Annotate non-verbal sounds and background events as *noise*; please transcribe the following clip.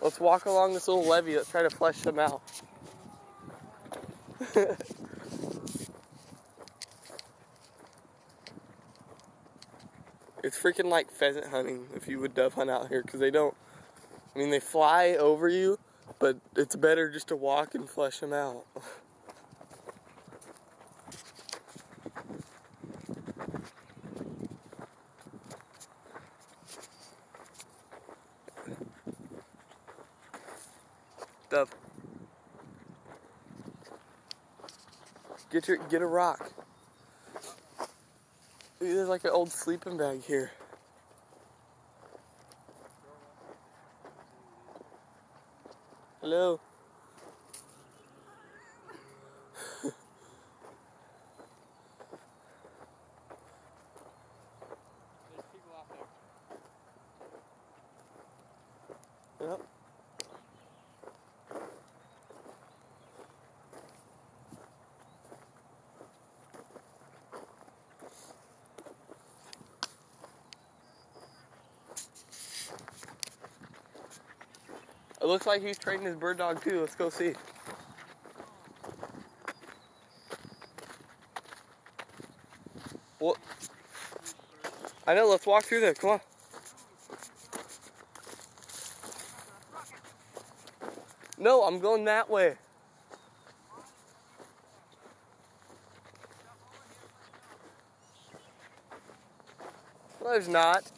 Let's walk along this little levee. Let's try to flesh them out. *laughs* it's freaking like pheasant hunting if you would dove hunt out here because they don't, I mean, they fly over you, but it's better just to walk and flesh them out. *laughs* Dove. Get your get a rock. There's like an old sleeping bag here. Hello. *laughs* Yep. Looks like he's training his bird dog too. Let's go see. Well, I know. Let's walk through there. Come on. No, I'm going that way. No, there's not.